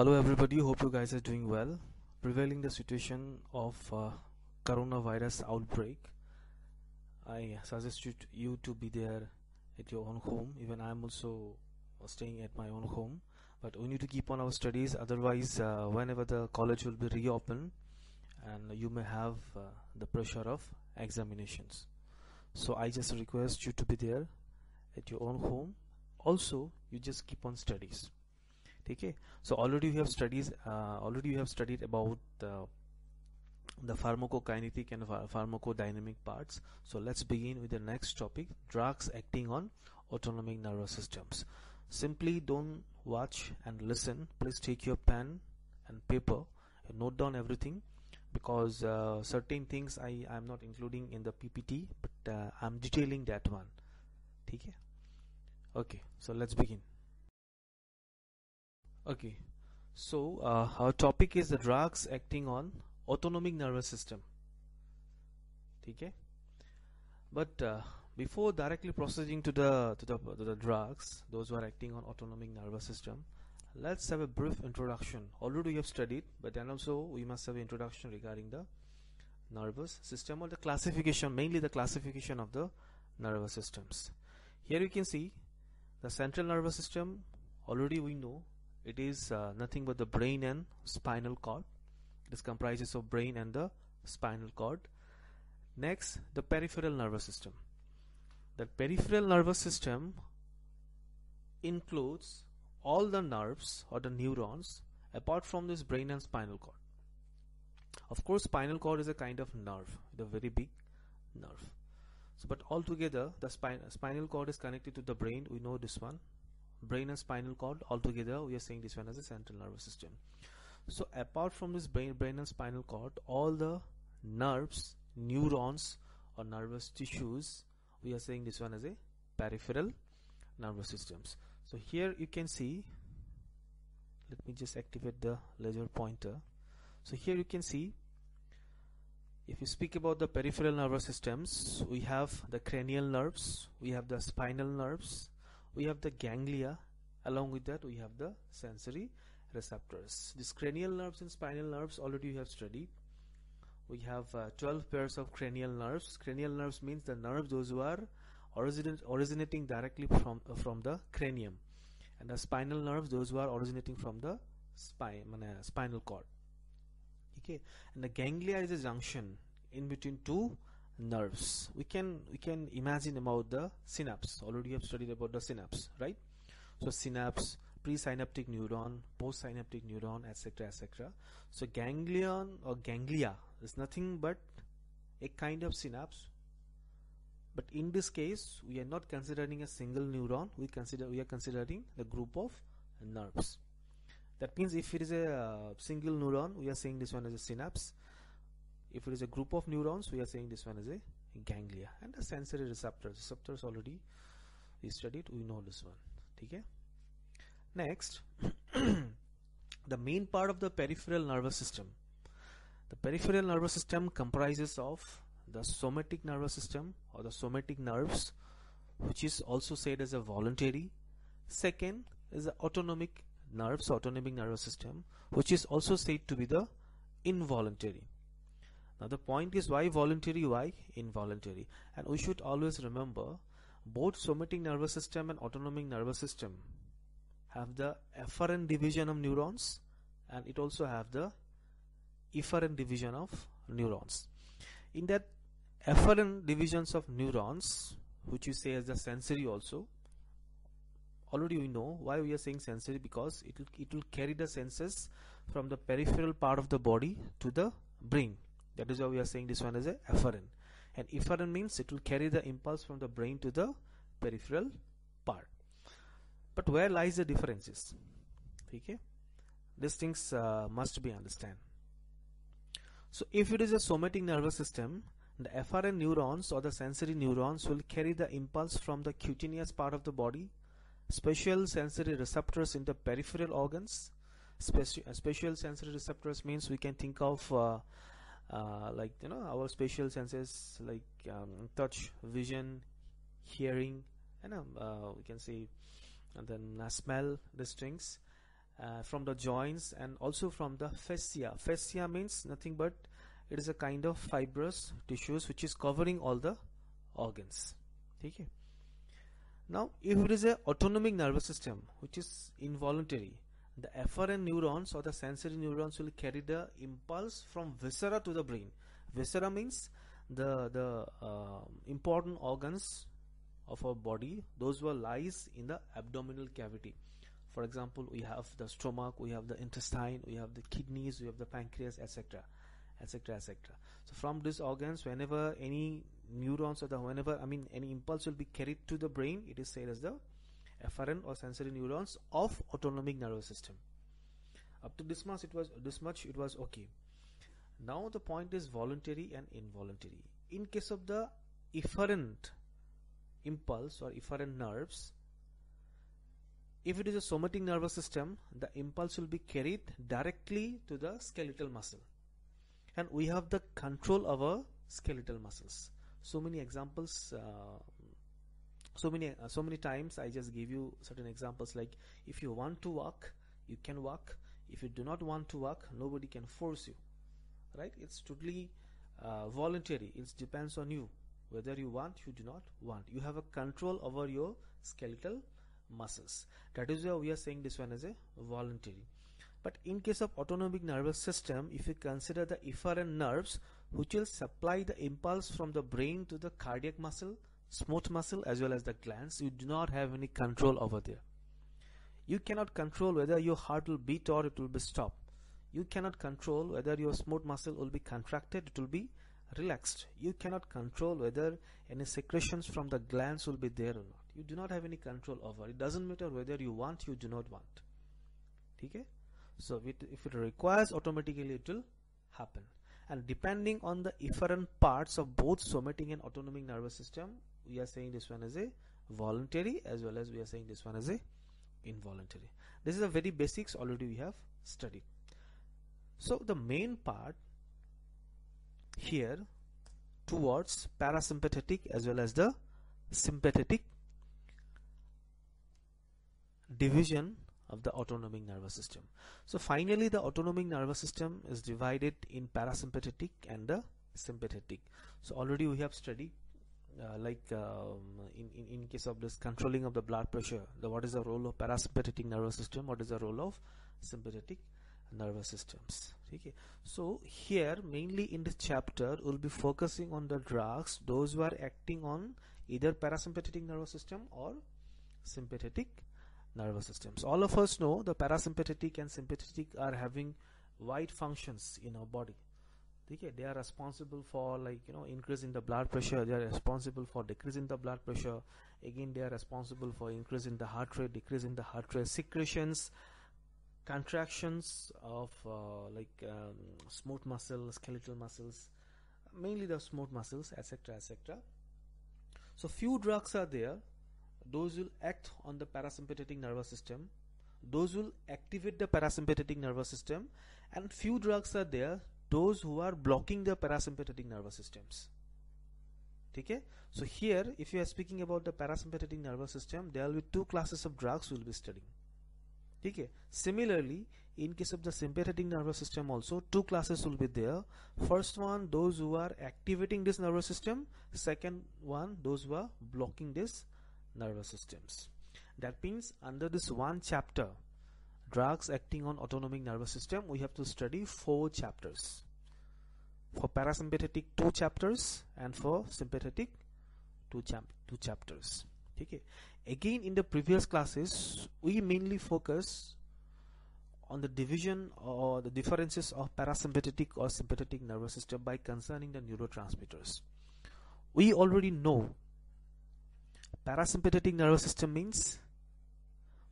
Hello everybody, hope you guys are doing well. Prevailing the situation of uh, coronavirus outbreak, I suggest you to, be there at your own home. Even I'm also staying at my own home. But we need to keep on our studies. Otherwise, uh, whenever the college will be reopened, and you may have uh, the pressure of examinations. So I just request you to be there at your own home. Also, you just keep on studies okay so already you have studies uh, already you have studied about the the pharmacokinetic and pharmacodynamic parts. So let's begin with the next topic drugs acting on autonomic nervous systems. Simply don't watch and listen. Please take your pen and paper and note down everything because uh, certain things I am not including in the PPT but uh, I'm detailing that one. okay okay so let's begin okay. So uh, our topic is the drugs acting on autonomic nervous system. Okay? But uh, before directly proceeding to the, to the to the drugs those who are acting on autonomic nervous system let's have a brief introduction. Already we have studied but then also we must have introduction regarding the nervous system or the classification mainly the classification of the nervous systems. Here you can see the central nervous system already we know it is uh, nothing but the brain and spinal cord. It is comprises of brain and the spinal cord. Next the peripheral nervous system. The peripheral nervous system includes all the nerves or the neurons apart from this brain and spinal cord. Of course spinal cord is a kind of nerve the very big nerve. So but altogether the spine, spinal cord is connected to the brain. We know this one brain and spinal cord altogether we are saying this one as a central nervous system. So apart from this brain brain and spinal cord all the nerves neurons or nervous tissues we are saying this one as a peripheral nervous systems. So here you can see let me just activate the laser pointer. So here you can see if you speak about the peripheral nervous systems we have the cranial nerves we have the spinal nerves we have the ganglia. Along with that we have the sensory receptors. These cranial nerves and spinal nerves already you have studied. We have uh, 12 pairs of cranial nerves. Cranial nerves means the nerves those who are originating directly from uh, from the cranium. And the spinal nerves those who are originating from the spine spinal cord. Okay? And the ganglia is a junction in between two nerves. We can we can imagine about the synapse. Already have studied about the synapse right? So synapse presynaptic neuron postsynaptic neuron etc etc so ganglion or ganglia is nothing but a kind of synapse. But in this case we are not considering a single neuron. We consider we are considering the group of nerves. That means if it is a uh, single neuron we are saying this one as a synapse if it is a group of neurons we are saying this one is a ganglia. And the sensory receptors receptors already we studied we know this one. Okay? Next the main part of the peripheral nervous system. The peripheral nervous system comprises of the somatic nervous system or the somatic nerves which is also said as a voluntary. Second is the autonomic nerves autonomic nervous system which is also said to be the involuntary now the point is why voluntary, why involuntary. And we should always remember both somatic nervous system and autonomic nervous system have the efferent division of neurons and it also have the efferent division of neurons. In that afferent divisions of neurons which you say as the sensory also already we know why we are saying sensory because it will, it will carry the senses from the peripheral part of the body to the brain that is why we are saying this one is a afferent. And efferent means it will carry the impulse from the brain to the peripheral part. But where lies the differences? Okay these things uh, must be understand. So if it is a somatic nervous system the afferent neurons or the sensory neurons will carry the impulse from the cutaneous part of the body special sensory receptors in the peripheral organs. Speci special sensory receptors means we can think of uh, uh, like you know our spatial senses like um, touch vision hearing and um, uh, we can see and then uh, smell the strings uh, from the joints and also from the fascia. Fascia means nothing but it is a kind of fibrous tissues which is covering all the organs. Okay. Now if it is a autonomic nervous system which is involuntary the afferent neurons or the sensory neurons will carry the impulse from viscera to the brain. Viscera means the the uh, important organs of our body those were lies in the abdominal cavity. For example we have the stomach we have the intestine we have the kidneys we have the pancreas etc etc etc so from these organs whenever any neurons or the whenever i mean any impulse will be carried to the brain it is said as the afferent or sensory neurons of autonomic nervous system. Up to this much it was this much it was okay. Now the point is voluntary and involuntary. In case of the efferent impulse or efferent nerves if it is a somatic nervous system the impulse will be carried directly to the skeletal muscle. And we have the control over skeletal muscles. So many examples uh, so many uh, so many times i just give you certain examples like if you want to walk you can walk. If you do not want to walk nobody can force you. Right? It's totally uh, voluntary. It depends on you. Whether you want you do not want. You have a control over your skeletal muscles. That is why we are saying this one is a voluntary. But in case of autonomic nervous system if you consider the efferent nerves which will supply the impulse from the brain to the cardiac muscle smooth muscle as well as the glands you do not have any control over there. You cannot control whether your heart will beat or it will be stopped. You cannot control whether your smooth muscle will be contracted it will be relaxed. You cannot control whether any secretions from the glands will be there or not. You do not have any control over it. Doesn't matter whether you want you do not want. Okay? So if it requires automatically it will happen. And depending on the efferent parts of both somatic and autonomic nervous system we are saying this one is a voluntary as well as we are saying this one is a involuntary this is a very basics already we have studied so the main part here towards parasympathetic as well as the sympathetic division of the autonomic nervous system. So finally the autonomic nervous system is divided in parasympathetic and the sympathetic. So already we have studied uh, like um, in, in, in case of this controlling of the blood pressure the what is the role of parasympathetic nervous system? What is the role of sympathetic nervous systems? Okay. So here mainly in this chapter we'll be focusing on the drugs those who are acting on either parasympathetic nervous system or sympathetic nervous systems. All of us know the parasympathetic and sympathetic are having wide functions in our body they are responsible for like you know increase in the blood pressure they are responsible for decrease in the blood pressure. Again they are responsible for increase in the heart rate decrease in the heart rate. Secretions contractions of uh, like um, smooth muscles skeletal muscles mainly the smooth muscles etc etc so few drugs are there. Those will act on the parasympathetic nervous system. Those will activate the parasympathetic nervous system. And few drugs are there those who are blocking the parasympathetic nervous systems. Okay? So here if you are speaking about the parasympathetic nervous system there will be two classes of drugs we will be studying. Okay? Similarly in case of the sympathetic nervous system also two classes will be there. First one those who are activating this nervous system. Second one those who are blocking this nervous systems. That means under this one chapter drugs acting on autonomic nervous system we have to study four chapters. For parasympathetic two chapters and for sympathetic two, chap two chapters. Okay. Again in the previous classes we mainly focus on the division or the differences of parasympathetic or sympathetic nervous system by concerning the neurotransmitters. We already know parasympathetic nervous system means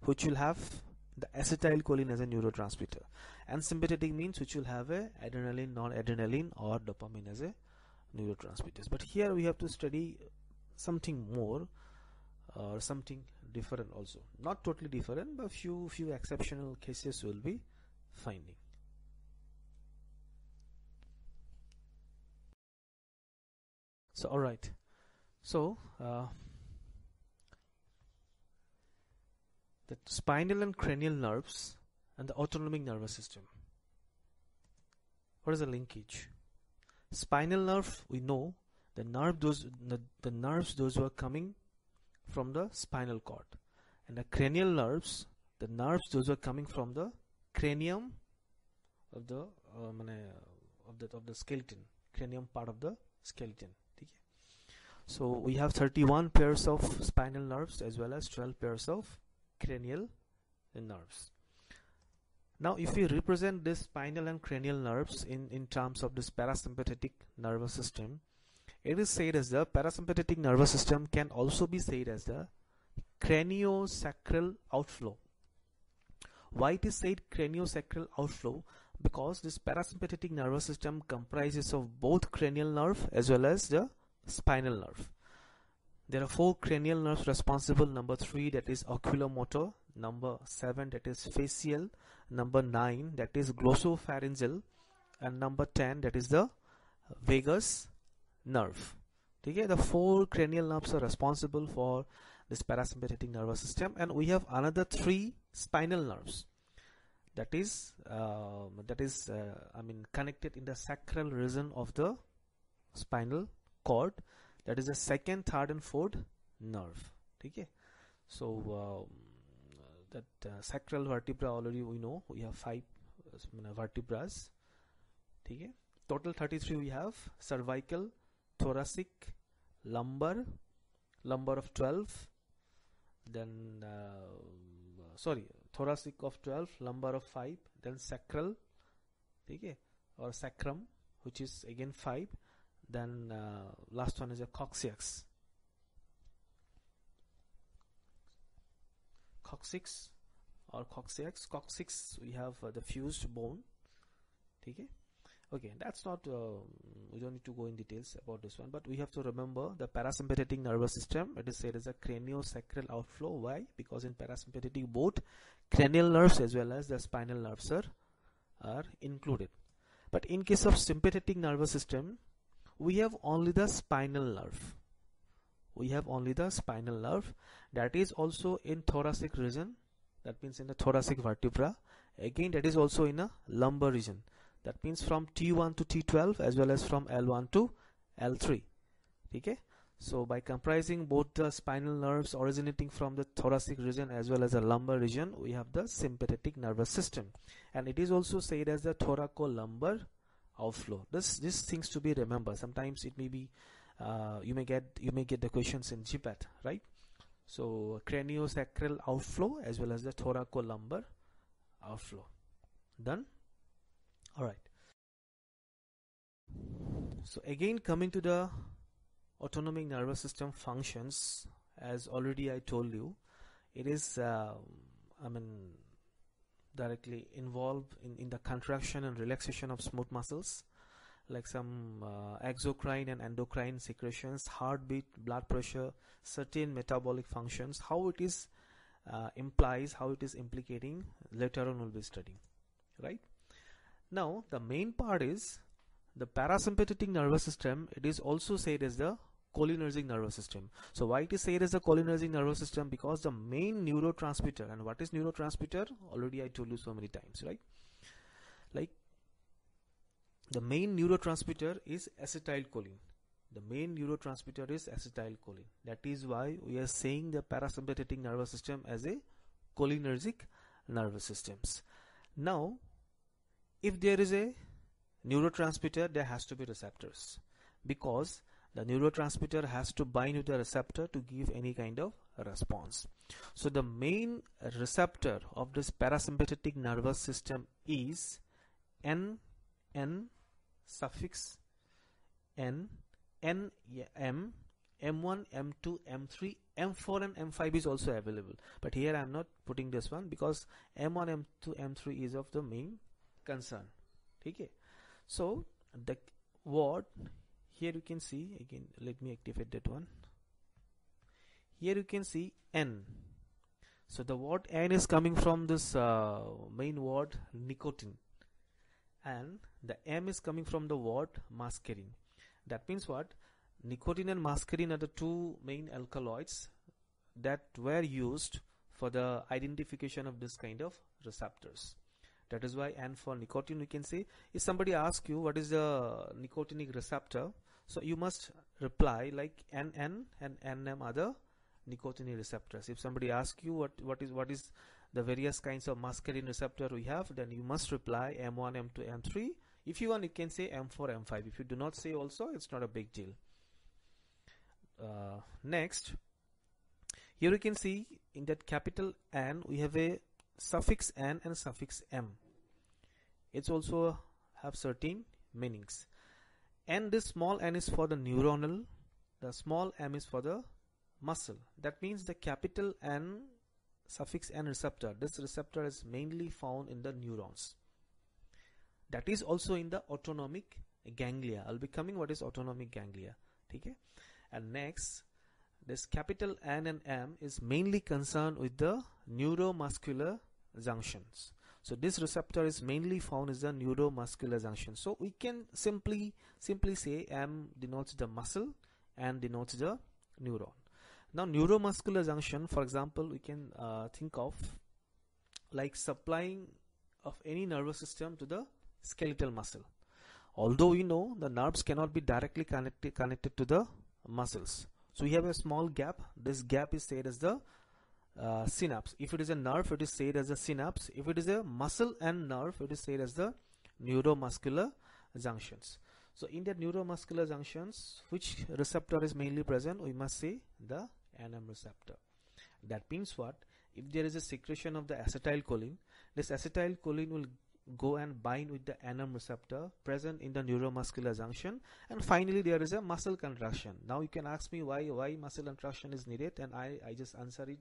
which will have the acetylcholine as a neurotransmitter. And sympathetic means which will have a adrenaline noradrenaline or dopamine as a neurotransmitters but here we have to study something more or uh, something different also. Not totally different but few few exceptional cases will be finding. So all right so uh, the spinal and cranial nerves and the autonomic nervous system. What is the linkage? Spinal nerve, we know the nerve those the, the nerves those who are coming from the spinal cord, and the cranial nerves, the nerves those who are coming from the cranium of the uh, of the of the skeleton, cranium part of the skeleton. So we have 31 pairs of spinal nerves as well as 12 pairs of cranial nerves. Now if we represent this spinal and cranial nerves in, in terms of this parasympathetic nervous system, it is said as the parasympathetic nervous system can also be said as the craniosacral outflow. Why it is said craniosacral outflow? Because this parasympathetic nervous system comprises of both cranial nerve as well as the spinal nerve. There are four cranial nerves responsible. Number three that is oculomotor. Number seven that is facial. Number nine that is glossopharyngeal. And number ten that is the vagus nerve. Okay, the four cranial nerves are responsible for this parasympathetic nervous system, and we have another three spinal nerves. That is, uh, that is, uh, I mean, connected in the sacral region of the spinal cord that is the second third and fourth nerve. Okay? So um, that uh, sacral vertebra already we know. We have five uh, vertebrae okay? Total 33 we have. Cervical thoracic lumbar lumbar of 12 then uh, sorry thoracic of 12 lumbar of 5 then sacral. Okay? Or sacrum which is again 5 then uh, last one is a coccyx coccyx or coccyx coccyx we have uh, the fused bone. Okay? Okay that's not uh, we don't need to go in details about this one but we have to remember the parasympathetic nervous system. It is said as a craniosacral outflow. Why? Because in parasympathetic both cranial nerves as well as the spinal nerves are are included. But in case of sympathetic nervous system we have only the spinal nerve. We have only the spinal nerve. That is also in thoracic region. That means in the thoracic vertebra. Again that is also in a lumbar region. That means from T1 to T12 as well as from L1 to L3 okay? So by comprising both the spinal nerves originating from the thoracic region as well as the lumbar region we have the sympathetic nervous system. And it is also said as the thoracolumbar outflow. This this things to be remembered. Sometimes it may be uh, you may get you may get the questions in GPAT right? So craniosacral outflow as well as the thoracolumbar outflow. Done? All right. So again coming to the autonomic nervous system functions as already I told you it is uh, I mean directly involved in, in the contraction and relaxation of smooth muscles like some uh, exocrine and endocrine secretions, heartbeat, blood pressure, certain metabolic functions, how it is uh, implies, how it is implicating later on we'll be studying, right? Now the main part is the parasympathetic nervous system, it is also said as the cholinergic nervous system. So why it is said as a cholinergic nervous system? Because the main neurotransmitter and what is neurotransmitter? Already I told you so many times, right? Like the main neurotransmitter is acetylcholine. The main neurotransmitter is acetylcholine. That is why we are saying the parasympathetic nervous system as a cholinergic nervous systems. Now, if there is a neurotransmitter, there has to be receptors because the neurotransmitter has to bind with the receptor to give any kind of response. So the main receptor of this parasympathetic nervous system is N N suffix N N M M1 M2 M3 M4 and M5 is also available. But here I am not putting this one because M1 M2 M3 is of the main concern. Okay? So the what here you can see again let me activate that one. Here you can see n. So the word n is coming from this uh, main word nicotine. And the m is coming from the word muscarine that means what? Nicotine and muscarine are the two main alkaloids that were used for the identification of this kind of receptors. That is why and for nicotine we can say. If somebody asks you what is the nicotinic receptor so you must reply like NN and NM are the nicotinic receptors. If somebody asks you what what is what is the various kinds of muscarine receptor we have then you must reply M1 M2 M3 if you want you can say M4 M5 if you do not say also it's not a big deal. Uh, next here you can see in that capital N we have a suffix N and suffix M. It's also have certain meanings and this small n is for the neuronal. The small m is for the muscle. That means the capital N suffix N receptor. This receptor is mainly found in the neurons. That is also in the autonomic ganglia. I'll be coming what is autonomic ganglia. Okay? And next this capital N and M is mainly concerned with the neuromuscular junctions so this receptor is mainly found in the neuromuscular junction. So we can simply simply say M denotes the muscle and denotes the neuron. Now neuromuscular junction for example we can uh, think of like supplying of any nervous system to the skeletal muscle. Although we know the nerves cannot be directly connected connected to the muscles. So we have a small gap. This gap is said as the uh, synapse. If it is a nerve it is said as a synapse. If it is a muscle and nerve it is said as the neuromuscular junctions. So in the neuromuscular junctions which receptor is mainly present? We must say the NM receptor. That means what? If there is a secretion of the acetylcholine this acetylcholine will go and bind with the NM receptor present in the neuromuscular junction. And finally there is a muscle contraction. Now you can ask me why why muscle contraction is needed and I, I just answer it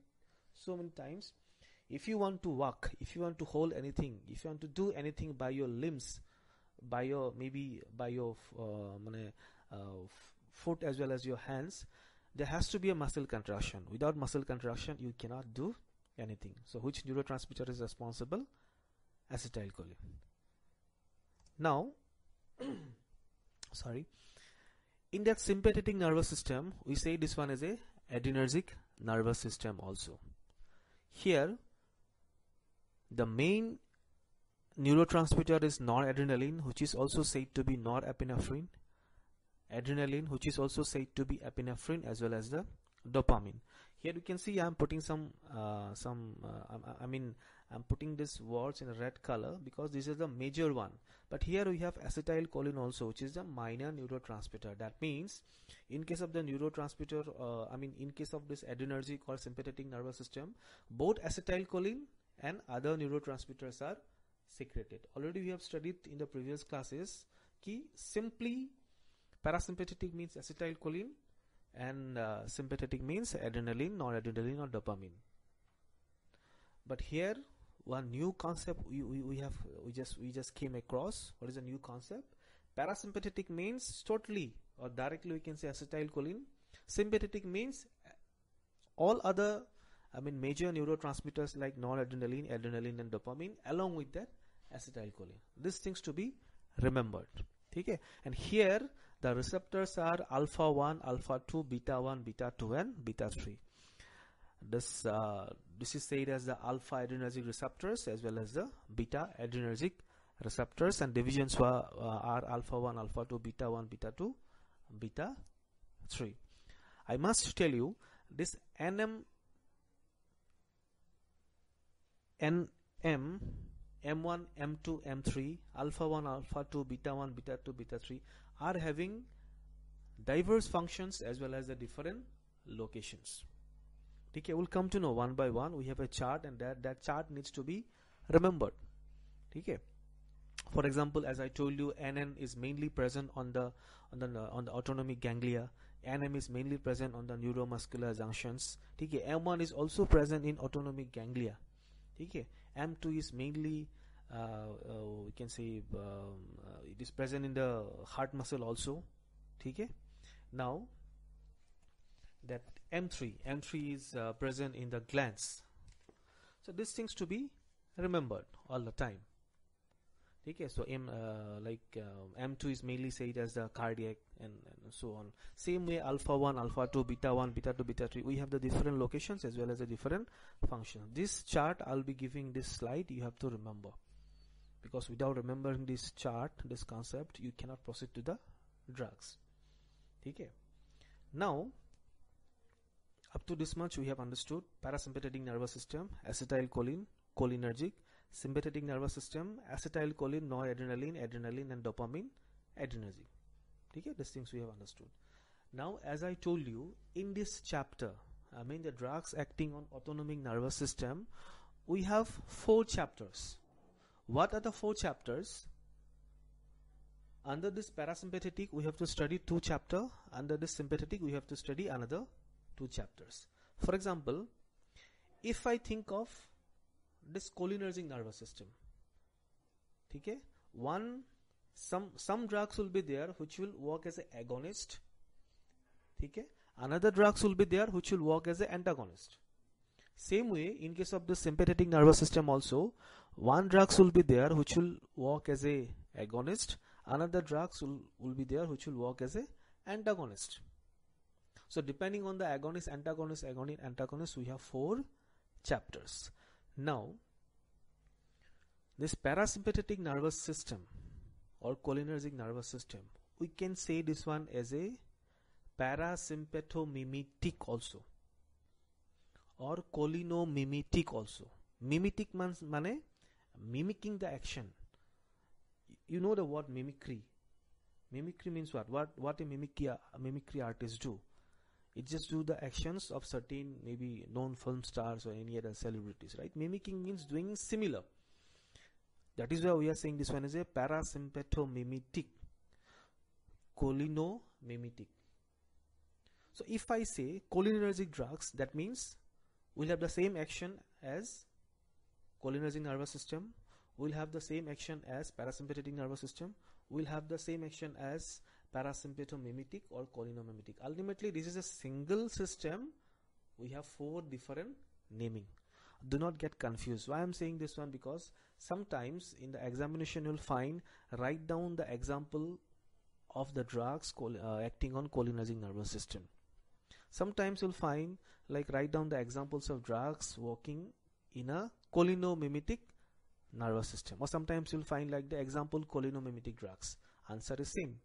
so many times. If you want to walk if you want to hold anything if you want to do anything by your limbs by your maybe by your uh, uh, foot as well as your hands there has to be a muscle contraction. Without muscle contraction you cannot do anything. So which neurotransmitter is responsible? Acetylcholine. Now sorry. In that sympathetic nervous system we say this one is a adrenergic nervous system also here the main neurotransmitter is noradrenaline which is also said to be norepinephrine. Adrenaline which is also said to be epinephrine as well as the dopamine. Here you can see I'm putting some uh, some uh, I, I mean I'm putting these words in a red color because this is the major one. But here we have acetylcholine also which is the minor neurotransmitter. That means in case of the neurotransmitter uh, I mean in case of this adrenergic or sympathetic nervous system both acetylcholine and other neurotransmitters are secreted. Already we have studied in the previous classes key simply parasympathetic means acetylcholine and uh, sympathetic means adrenaline noradrenaline or dopamine. But here one new concept we, we, we have we just we just came across. What is a new concept? Parasympathetic means totally or directly we can say acetylcholine. Sympathetic means all other I mean major neurotransmitters like noradrenaline adrenaline and dopamine along with that acetylcholine. These things to be remembered. Okay? And here the receptors are alpha 1 alpha 2 beta 1 beta 2 and beta 3 this uh, this is said as the alpha adrenergic receptors as well as the beta adrenergic receptors. And divisions were, uh, are alpha 1 alpha 2 beta 1 beta 2 beta 3 i must tell you this nm nm m1 m2 m3 alpha 1 alpha 2 beta 1 beta 2 beta 3 are having diverse functions as well as the different locations okay we'll come to know one by one. We have a chart and that that chart needs to be remembered. okay for example as i told you nn is mainly present on the on the on the autonomic ganglia. Nm is mainly present on the neuromuscular junctions. okay m1 is also present in autonomic ganglia. okay m2 is mainly uh, uh, we can say um, uh, it is present in the heart muscle also. okay now that M3 M3 is uh, present in the glands. So these things to be remembered all the time. okay so M uh, like uh, M2 is mainly said as the cardiac and, and, so on. Same way alpha 1 alpha 2 beta 1 beta 2 beta 3 we have the different locations as well as the different functions. This chart I'll be giving this slide you have to remember. Because without remembering this chart this concept you cannot proceed to the drugs. okay now up to this much we have understood parasympathetic nervous system acetylcholine cholinergic sympathetic nervous system acetylcholine noradrenaline adrenaline and dopamine adrenergic. Okay these things we have understood. Now as i told you in this chapter i mean the drugs acting on autonomic nervous system we have four chapters. What are the four chapters? Under this parasympathetic we have to study two chapter. Under this sympathetic we have to study another two chapters. For example if i think of this cholinergic nervous system okay one some some drugs will be there which will work as an agonist okay another drugs will be there which will work as an antagonist. Same way in case of the sympathetic nervous system also one drugs will be there which will work as a agonist another drugs will, will be there which will work as a antagonist so depending on the agonist antagonist agonist antagonist we have four chapters. Now this parasympathetic nervous system or cholinergic nervous system we can say this one as a parasympathomimetic also or cholinomimetic also. Mimetic means mane mimicking the action. You know the word mimicry. Mimicry means what? What what a mimicry a mimicry artist do it just do the actions of certain maybe known film stars or any other celebrities right? Mimicking means doing similar. That is why we are saying this one is a parasympathomimetic cholinomimetic so if i say cholinergic drugs that means we'll have the same action as cholinergic nervous system will have the same action as parasympathetic nervous system will have the same action as parasympathomimetic or cholinomimetic. Ultimately this is a single system. We have four different naming. Do not get confused. Why i'm saying this one? Because sometimes in the examination you'll find write down the example of the drugs uh, acting on cholinergic nervous system. Sometimes you'll find like write down the examples of drugs working in a cholinomimetic nervous system. Or sometimes you'll find like the example cholinomimetic drugs. Answer is same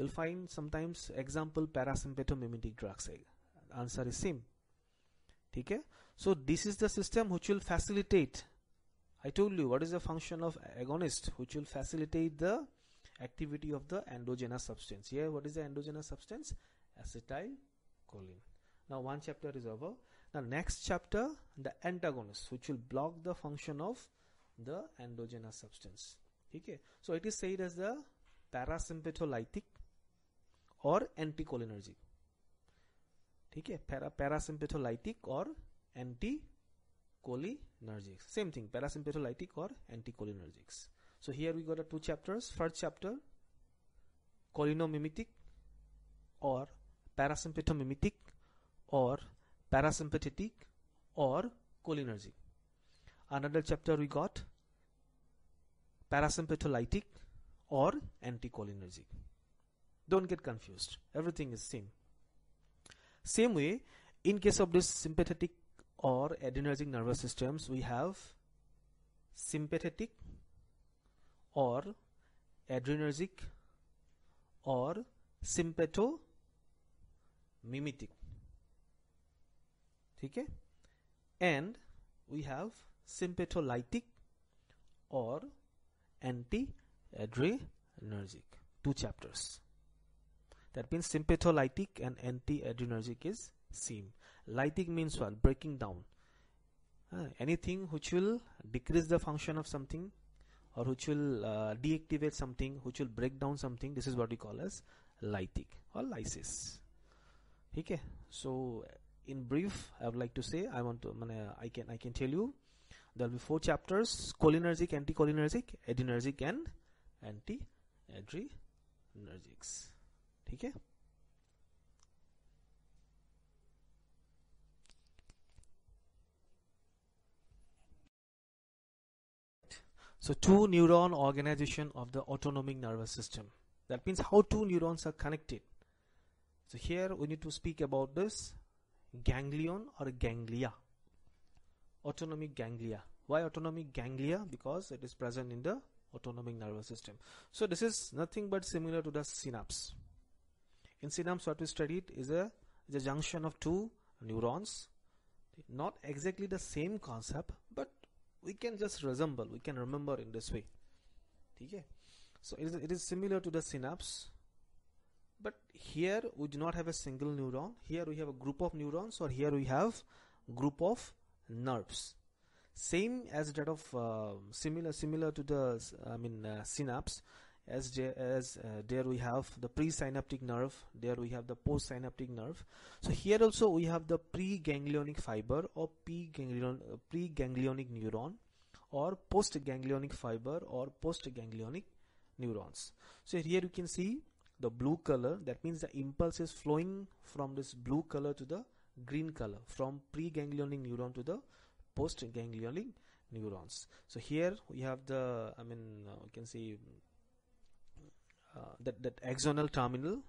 you'll find sometimes example parasympathomimetic drugs. Answer is same. Okay? So this is the system which will facilitate. I told you what is the function of agonist which will facilitate the activity of the endogenous substance? Here what is the endogenous substance? Acetylcholine. Now one chapter is over. Now next chapter the antagonist which will block the function of the endogenous substance. Okay? So it is said as the parasympatholytic और anticholinergic ठीक है parasympatholytic और anticholinergics same thing parasympatholytic और anticholinergics so here we got two chapters first chapter cholinomimetic और parasympathomimetic और parasympathetic और cholinergic another chapter we got parasympatholytic और anticholinergic don't get confused. Everything is same. Same way in case of this sympathetic or adrenergic nervous systems we have sympathetic or adrenergic or sympathomimetic. Okay? And we have sympatholytic or anti-adrenergic. Two chapters that means sympatholytic and anti-adrenergic is same. Lytic means what? Breaking down. Uh, anything which will decrease the function of something or which will uh, deactivate something which will break down something this is what we call as lytic or lysis. Okay so in brief i would like to say i want to i can i can tell you there will be four chapters cholinergic anticholinergic adrenergic and anti adrenergics okay so two neuron organization of the autonomic nervous system. That means how two neurons are connected. So here we need to speak about this ganglion or ganglia. Autonomic ganglia. Why autonomic ganglia? Because it is present in the autonomic nervous system. So this is nothing but similar to the synapse in synapse what we studied is a is a junction of two neurons. Not exactly the same concept but we can just resemble we can remember in this way. Okay? So it is, it is similar to the synapse but here we do not have a single neuron. Here we have a group of neurons or here we have group of nerves. Same as that of uh, similar similar to the I mean uh, synapse as as uh, there we have the presynaptic nerve there we have the postsynaptic nerve. So here also we have the preganglionic fiber or preganglion uh, preganglionic neuron or postganglionic fiber or postganglionic neurons. So here you can see the blue color that means the impulse is flowing from this blue color to the green color from preganglionic neuron to the postganglionic neurons. So here we have the i mean uh, you can see uh, that that axonal terminal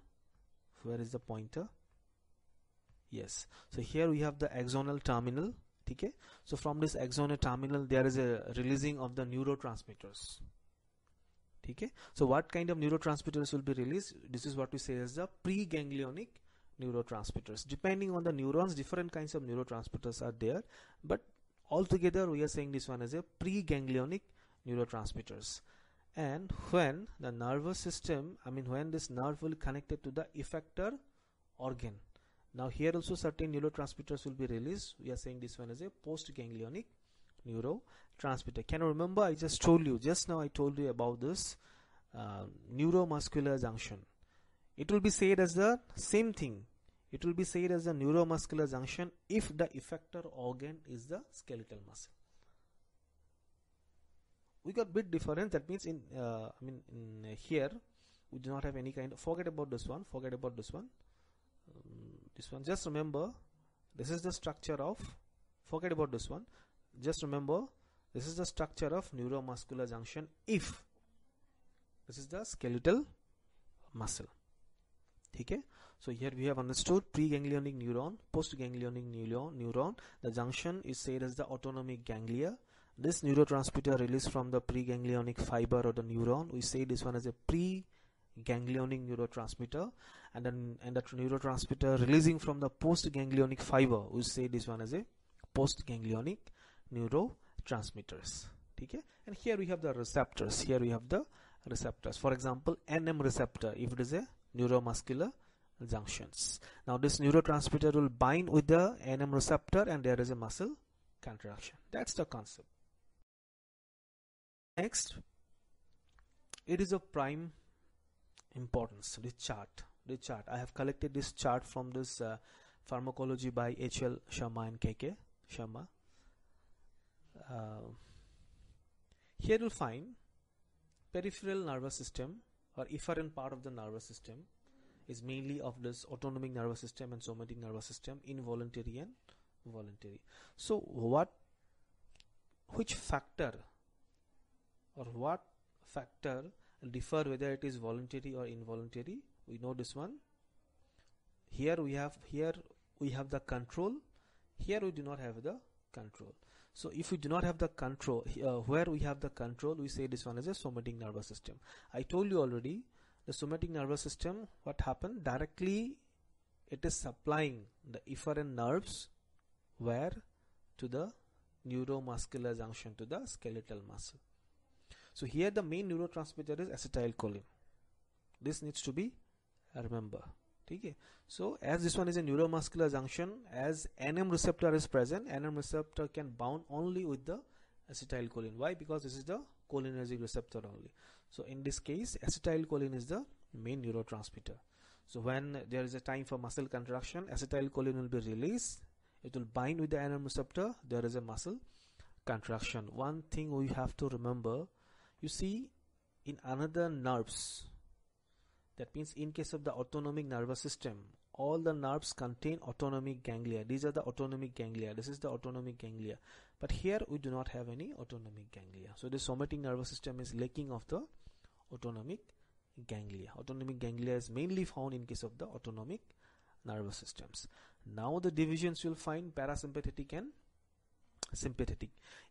where is the pointer? Yes. So here we have the axonal terminal okay? So from this axonal terminal there is a releasing of the neurotransmitters okay? So what kind of neurotransmitters will be released? This is what we say as the preganglionic neurotransmitters. Depending on the neurons different kinds of neurotransmitters are there but altogether we are saying this one as a preganglionic neurotransmitters and when the nervous system i mean when this nerve will connected to the effector organ. Now here also certain neurotransmitters will be released. We are saying this one is a postganglionic neurotransmitter. Can you remember? I just told you. Just now i told you about this uh, neuromuscular junction. It will be said as the same thing. It will be said as a neuromuscular junction if the effector organ is the skeletal muscle we got bit difference that means in uh, I mean in uh, here we do not have any kind of forget about this one forget about this one. Um, this one just remember this is the structure of forget about this one. Just remember this is the structure of neuromuscular junction if this is the skeletal muscle. Okay? So here we have understood preganglionic neuron postganglionic neuron neuron. The junction is said as the autonomic ganglia this neurotransmitter released from the preganglionic fiber or the neuron we say this one as a pre-ganglionic neurotransmitter. And then and that neurotransmitter releasing from the postganglionic fiber we say this one as a postganglionic neurotransmitters. Okay? And here we have the receptors. Here we have the receptors. For example nm receptor if it is a neuromuscular junctions. Now this neurotransmitter will bind with the nm receptor and there is a muscle contraction. That's the concept Next, it is of prime importance. This chart, this chart. I have collected this chart from this uh, pharmacology by H.L. Sharma and K.K. Sharma. Uh, here you'll find peripheral nervous system or efferent part of the nervous system is mainly of this autonomic nervous system and somatic nervous system involuntary and voluntary so what which factor or what factor differ whether it is voluntary or involuntary? We know this one. Here we have here we have the control. Here we do not have the control. So if we do not have the control uh, where we have the control we say this one is a somatic nervous system. I told you already the somatic nervous system what happened? Directly it is supplying the efferent nerves where? To the neuromuscular junction to the skeletal muscle so here the main neurotransmitter is acetylcholine. This needs to be remember. Okay. So as this one is a neuromuscular junction, as NM receptor is present, NM receptor can bound only with the acetylcholine. Why? Because this is the cholinergic receptor only. So in this case, acetylcholine is the main neurotransmitter. So when there is a time for muscle contraction, acetylcholine will be released. It will bind with the NM receptor. There is a muscle contraction. One thing we have to remember you see in another nerves that means in case of the autonomic nervous system all the nerves contain autonomic ganglia. These are the autonomic ganglia. This is the autonomic ganglia. But here we do not have any autonomic ganglia. So the somatic nervous system is lacking of the autonomic ganglia. Autonomic ganglia is mainly found in case of the autonomic nervous systems. Now the divisions you'll find parasympathetic and sympathetic.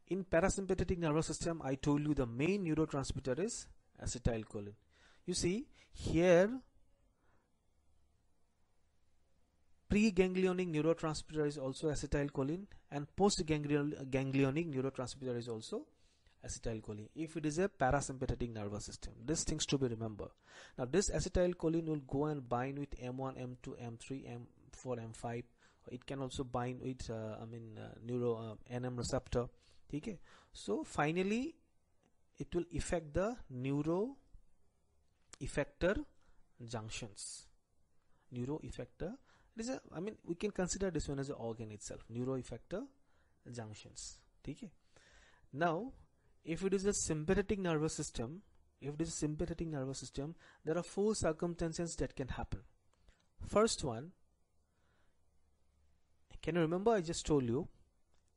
In parasympathetic nervous system I told you the main neurotransmitter is acetylcholine. You see here preganglionic neurotransmitter is also acetylcholine and postganglionic neurotransmitter is also acetylcholine. If it is a parasympathetic nervous system this things to be remember. Now this acetylcholine will go and bind with m1 m2 m3 m4 m5 it can also bind with uh, i mean uh, neuro uh, nm receptor. Okay? So finally it will affect the neuro effector junctions. Neuro effector it is a i mean we can consider this one as an organ itself neuro effector junctions. Okay? Now if it is a sympathetic nervous system if it is a sympathetic nervous system there are four circumstances that can happen. First one can you remember I just told you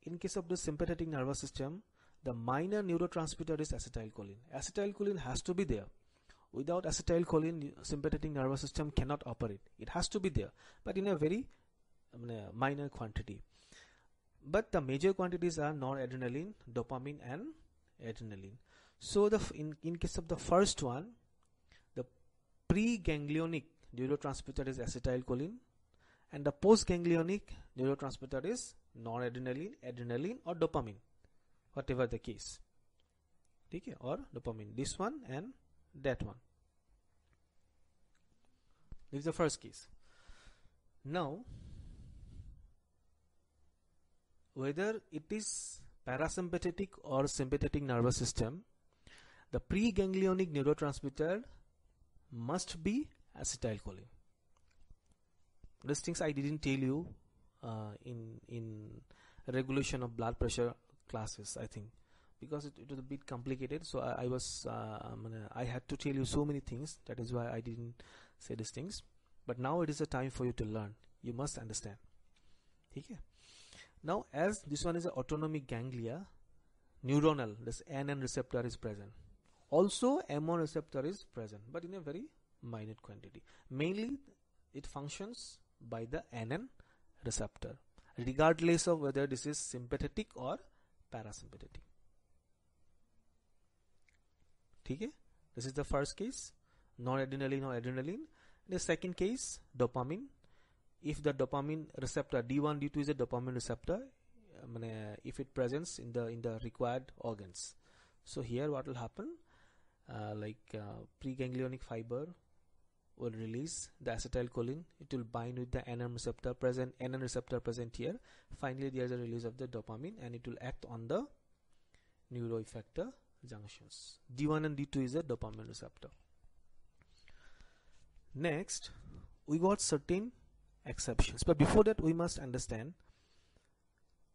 in case of the sympathetic nervous system the minor neurotransmitter is acetylcholine. Acetylcholine has to be there. Without acetylcholine sympathetic nervous system cannot operate. It has to be there but in a very minor quantity. But the major quantities are noradrenaline dopamine and adrenaline. So the in, in case of the first one the preganglionic neurotransmitter is acetylcholine and the postganglionic neurotransmitter is noradrenaline adrenaline or dopamine whatever the case. okay or dopamine this one and that one. This is the first case. Now whether it is parasympathetic or sympathetic nervous system, the preganglionic neurotransmitter must be acetylcholine. These things I didn't tell you uh, in in regulation of blood pressure classes. I think because it, it was a bit complicated, so I, I was uh, I had to tell you so many things. That is why I didn't say these things. But now it is a time for you to learn. You must understand. Okay. Now as this one is an autonomic ganglia, neuronal, this NN receptor is present. Also M1 receptor is present but in a very minute quantity. Mainly it functions by the NN receptor regardless of whether this is sympathetic or parasympathetic. Okay? This is the first case, noradrenaline or adrenaline. The second case, dopamine if the dopamine receptor D1 D2 is a dopamine receptor if it presents in the in the required organs so here what will happen uh, like uh, preganglionic fiber will release the acetylcholine. It will bind with the NM receptor present NN receptor present here. Finally there is a release of the dopamine and it will act on the neuroeffector junctions. D1 and D2 is a dopamine receptor. Next we got certain exceptions. But before that we must understand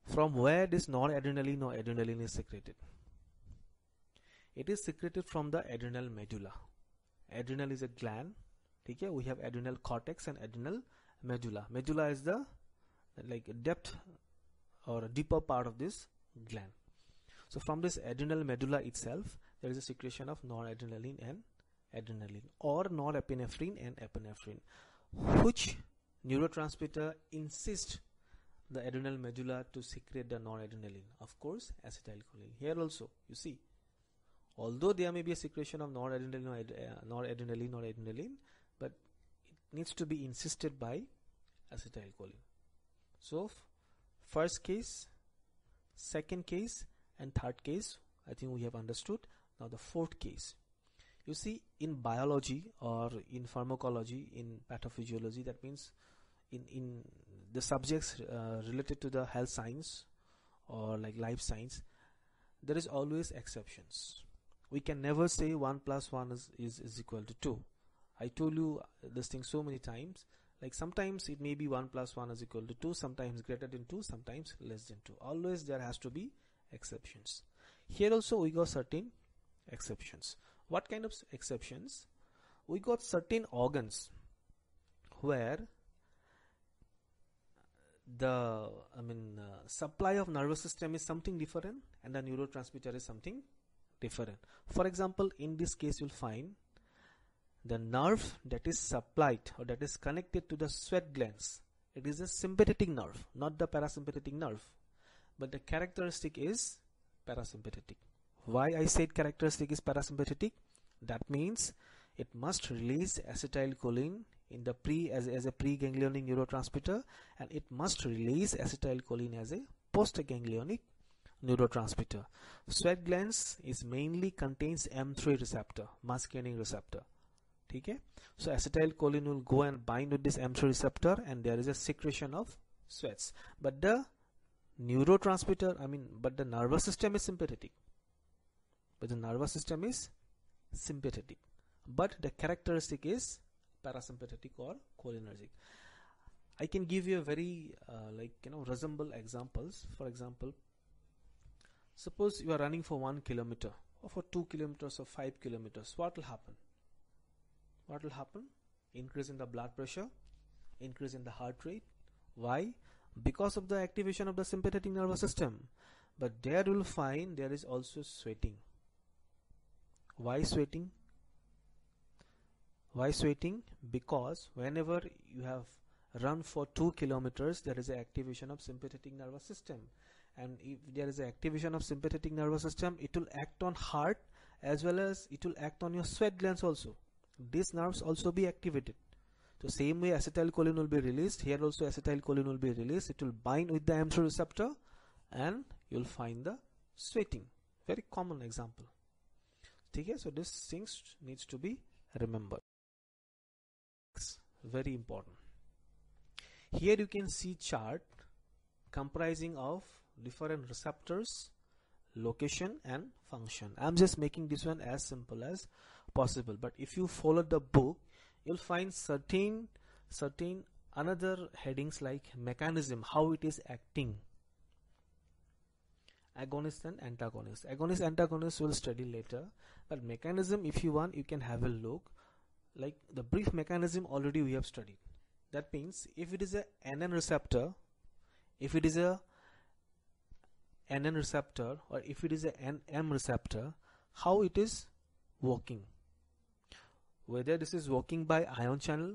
from where this noradrenaline or adrenaline is secreted. It is secreted from the adrenal medulla. Adrenal is a gland okay we have adrenal cortex and adrenal medulla. Medulla is the like depth or deeper part of this gland. So from this adrenal medulla itself there is a secretion of noradrenaline and adrenaline or norepinephrine and epinephrine which neurotransmitter insist the adrenal medulla to secrete the noradrenaline. Of course acetylcholine. Here also you see although there may be a secretion of noradrenaline or uh, noradrenaline or adrenaline needs to be insisted by acetylcholine. So first case second case and third case i think we have understood. Now the fourth case. You see in biology or in pharmacology in pathophysiology that means in in the subjects uh, related to the health science or like life science there is always exceptions. We can never say 1 plus 1 is, is, is equal to 2 I told you this thing so many times. Like sometimes it may be 1 plus 1 is equal to 2 sometimes greater than 2 sometimes less than 2 always there has to be exceptions. Here also we got certain exceptions. What kind of exceptions? We got certain organs where the I mean uh, supply of nervous system is something different and the neurotransmitter is something different. For example, in this case you'll find the nerve that is supplied or that is connected to the sweat glands. It is a sympathetic nerve, not the parasympathetic nerve. but the characteristic is parasympathetic why I said characteristic is parasympathetic that means it must release acetylcholine in the pre as, as a preganglionic neurotransmitter and it must release acetylcholine as a postganglionic neurotransmitter sweat glands is mainly contains m3 receptor muscarinic receptor okay so acetylcholine will go and bind with this m3 receptor and there is a secretion of sweats. But the neurotransmitter i mean but the nervous system is sympathetic. But the nervous system is sympathetic. But the characteristic is parasympathetic or cholinergic. I can give you a very uh, like you know resemble examples. For example suppose you are running for 1 kilometer or for 2 kilometers or 5 kilometers what will happen what will happen? Increase in the blood pressure increase in the heart rate. Why? Because of the activation of the sympathetic nervous system. But there you will find there is also sweating. Why sweating? Why sweating? Because whenever you have run for 2 kilometers there is an activation of sympathetic nervous system. And if there is an activation of sympathetic nervous system it will act on heart as well as it will act on your sweat glands also these nerves also be activated. So same way acetylcholine will be released. Here also acetylcholine will be released. It will bind with the M3 receptor and you'll find the sweating. Very common example. Okay so this things needs to be remembered. Very important. Here you can see chart comprising of different receptors location and function. I'm just making this one as simple as possible. But if you follow the book you'll find certain certain another headings like mechanism how it is acting. Agonist and antagonist. Agonist antagonist will study later. But mechanism if you want you can have a look. Like the brief mechanism already we have studied. That means if it is a NN receptor if it is a NN receptor or if it is a NM receptor how it is working whether this is working by ion channel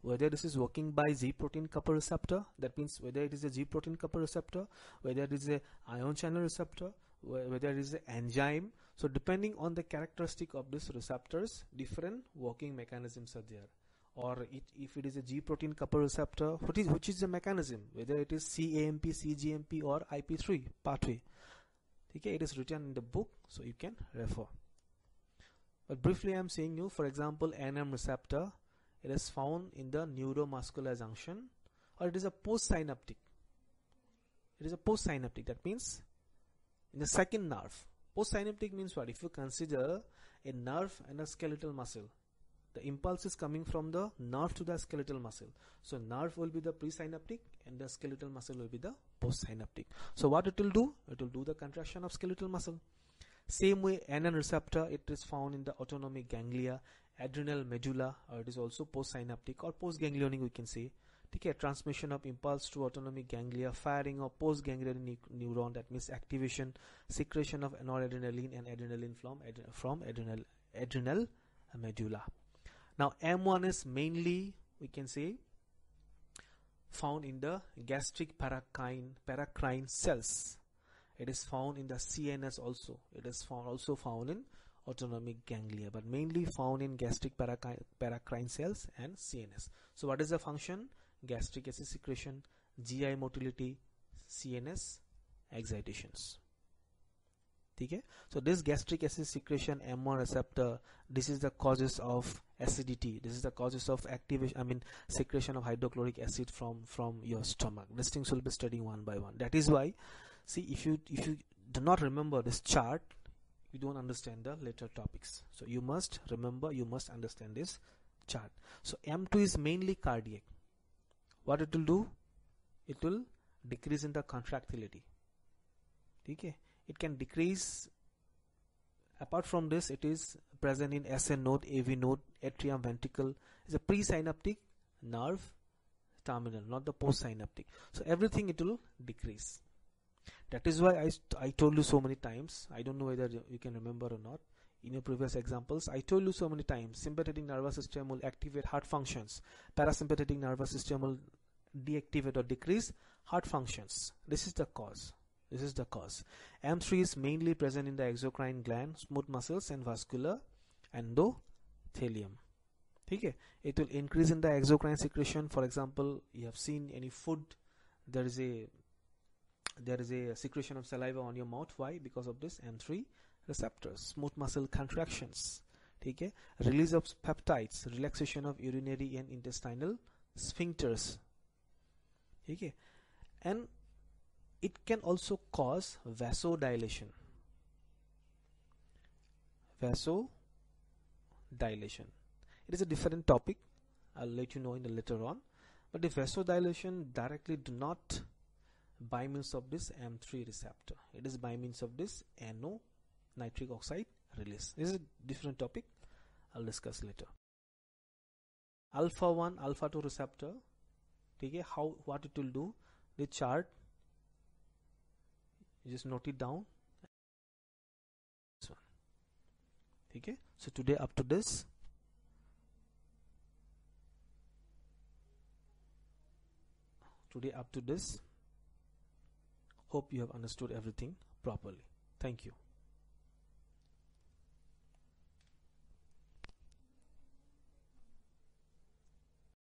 whether this is working by G protein couple receptor that means whether it is a G protein couple receptor whether it is a ion channel receptor whether it is an enzyme. So depending on the characteristic of these receptors different working mechanisms are there. Or it, if it is a G protein couple receptor what is which is the mechanism? Whether it is CAMP CGMP or IP3 pathway. Okay it is written in the book so you can refer but briefly I'm saying you for example NM receptor it is found in the neuromuscular junction or it is a postsynaptic. It is a postsynaptic. That means in the second nerve. Postsynaptic means what? If you consider a nerve and a skeletal muscle the impulse is coming from the nerve to the skeletal muscle. So nerve will be the presynaptic and the skeletal muscle will be the postsynaptic. So what it will do? It will do the contraction of skeletal muscle same way NN receptor it is found in the autonomic ganglia adrenal medulla or it is also postsynaptic or postganglionic we can say. Okay transmission of impulse to autonomic ganglia firing of postganglionic neuron that means activation secretion of noradrenaline and adrenaline from from adrenal adrenal medulla. Now m1 is mainly we can say found in the gastric paracrine paracrine cells it is found in the CNS also. It is found also found in autonomic ganglia but mainly found in gastric paracrine cells and CNS so what is the function? Gastric acid secretion GI motility CNS excitations. Okay? So this gastric acid secretion M1 receptor this is the causes of acidity. This is the causes of activation I mean secretion of hydrochloric acid from from your stomach. These things will be studying one by one. That is why see if you if you do not remember this chart you don't understand the later topics. So you must remember you must understand this chart. So m2 is mainly cardiac. What it will do? It will decrease in the contractility. Okay? It can decrease apart from this it is present in SN node AV node atrium ventricle. Is a presynaptic nerve terminal not the postsynaptic. So everything it will decrease that is why I, I told you so many times I don't know whether you can remember or not in your previous examples I told you so many times sympathetic nervous system will activate heart functions. Parasympathetic nervous system will deactivate or decrease heart functions. This is the cause. This is the cause. M3 is mainly present in the exocrine gland smooth muscles and vascular endothelium. Okay? It will increase in the exocrine secretion. For example you have seen any food there is a there is a secretion of saliva on your mouth. Why? Because of this m3 receptors smooth muscle contractions. okay release of peptides relaxation of urinary and intestinal sphincters. okay and it can also cause vasodilation. Vasodilation. It is a different topic. I'll let you know in the later on. But the vasodilation directly do not by means of this M3 receptor. It is by means of this NO nitric oxide release. This is a different topic. I'll discuss later. Alpha 1 alpha 2 receptor okay how what it will do the chart just note it down. This one okay so today up to this today up to this hope you have understood everything properly. Thank you